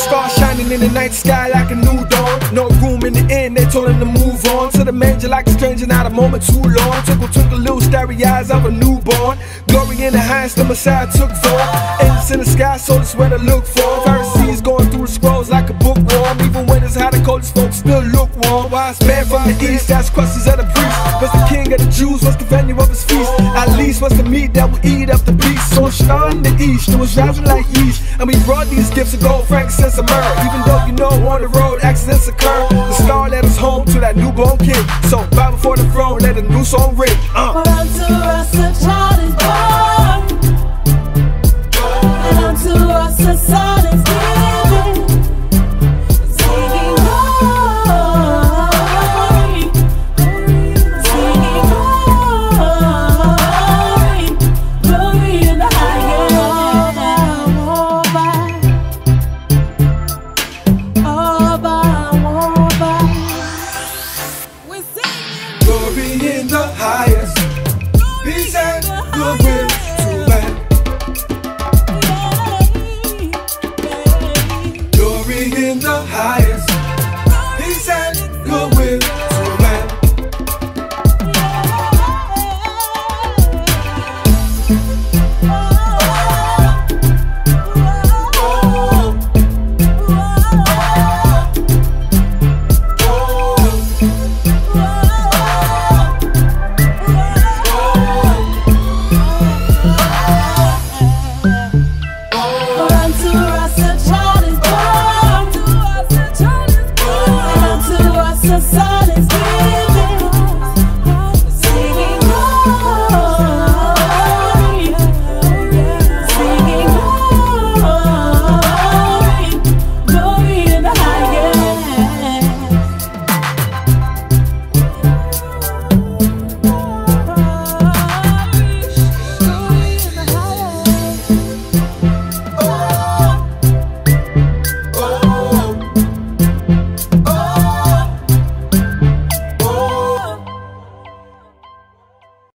star shining in the night sky like a new dawn. No room in the end, they told him to move on. To the manger like a stranger, not a moment too long. Took took the little starry eyes of a newborn. Glory in the highest, the Messiah took form. Angels in the sky, so that's where to look for. Pharisees going through the scrolls like a bookworm. Even when it's hot and cold, folks still on. Wise man from the east, asked questions of the priest. Was the king of the Jews, What's the venue of his feast? At least was the meat that would eat up the beast. So shine the east, it was rising like yeast. And we brought these gifts of gold, frankincense, and myrrh. Even though you know on the road accidents occur, the star led us home to that newborn kid. So bow before the throne, let a new song ring. Uh. Unto us a child is born, and unto us a son. your.